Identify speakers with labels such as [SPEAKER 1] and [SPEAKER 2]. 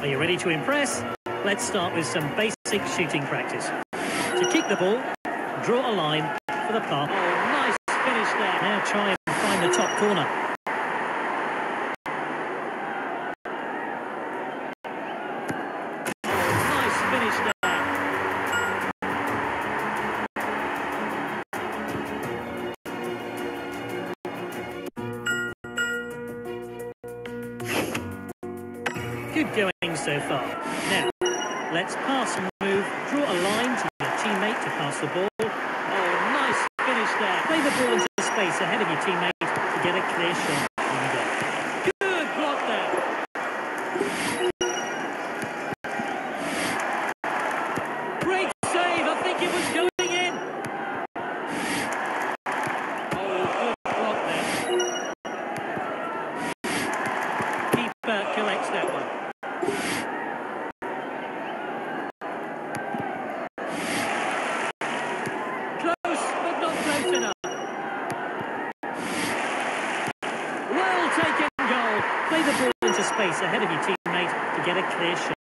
[SPEAKER 1] Are you ready to impress? Let's start with some basic shooting practice. To kick the ball, draw a line for the path. Oh, nice finish there. Now try and find the top corner. Good going so far. Now, let's pass and move. Draw a line to your teammate to pass the ball. Oh, nice finish there. Play the ball into space ahead of your teammate to get a clear shot. Well taken goal. Play the ball into space ahead of your teammate to get a clear shot.